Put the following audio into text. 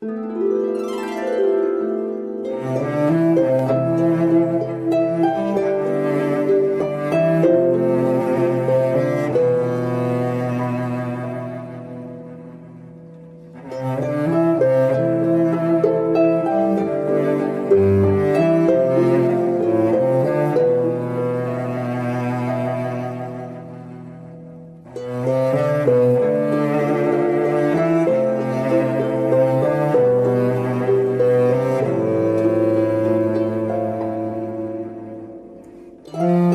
Música Mm.